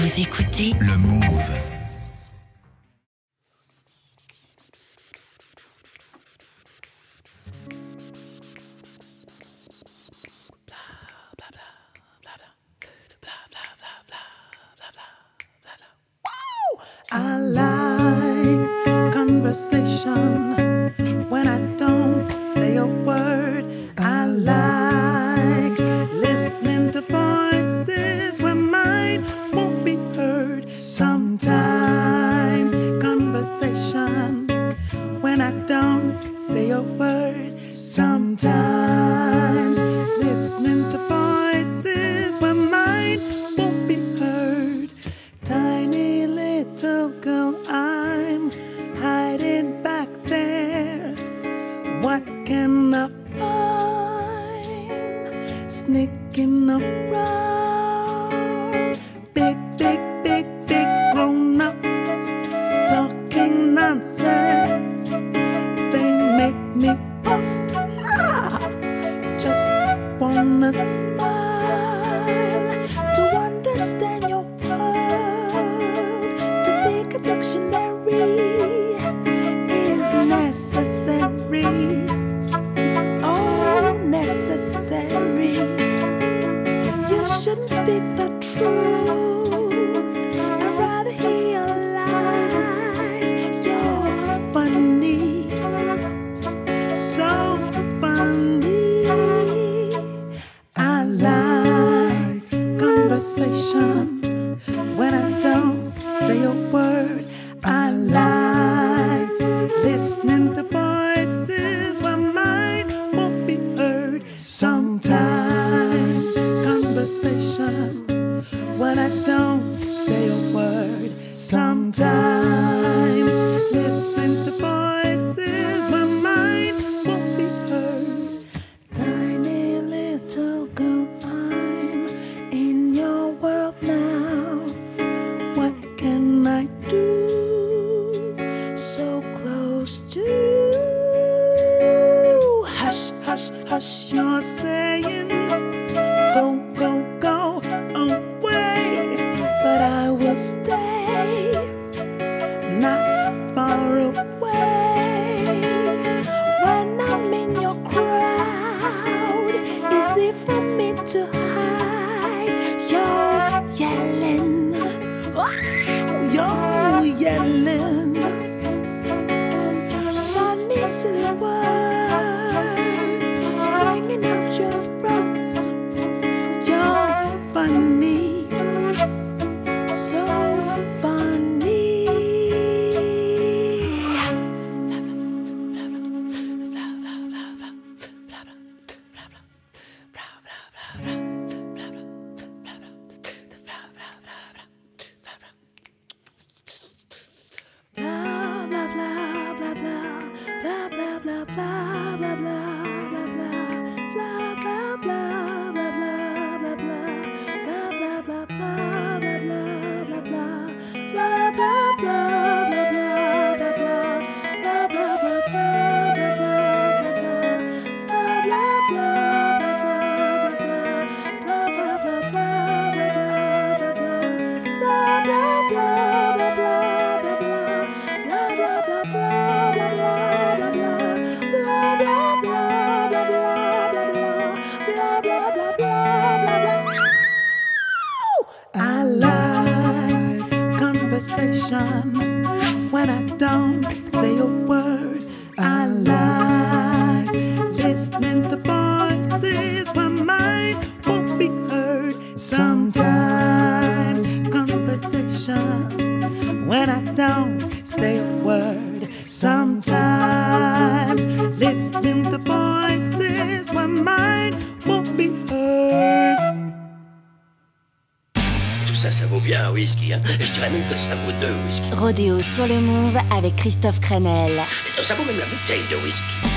Vous écoutez Le Move. I like conversation when I don't say a word. I like when I don't say a word. Sometimes listening to voices when mine won't be heard. Tiny little girl, I'm hiding back there. What can I find? Sneaking around. Wanna smile to understand your world. To pick a dictionary is necessary. Oh, necessary. You shouldn't speak the truth. Sometimes listening to voices when mine won't be heard. Tiny little girl, I'm in your world now. What can I do? So close to. Hush, hush, hush, Thank you. Blah blah I like conversation when I don't say a word. I like listening to voices when mine won't be heard. Sometimes conversation when I don't say a word. Sometimes listening to voices when mine ça, ça vaut bien un whisky. Hein. Je dirais même que ça vaut deux whisky. Rodéo sur le Move avec Christophe Crenel. Ça vaut même la bouteille de whisky.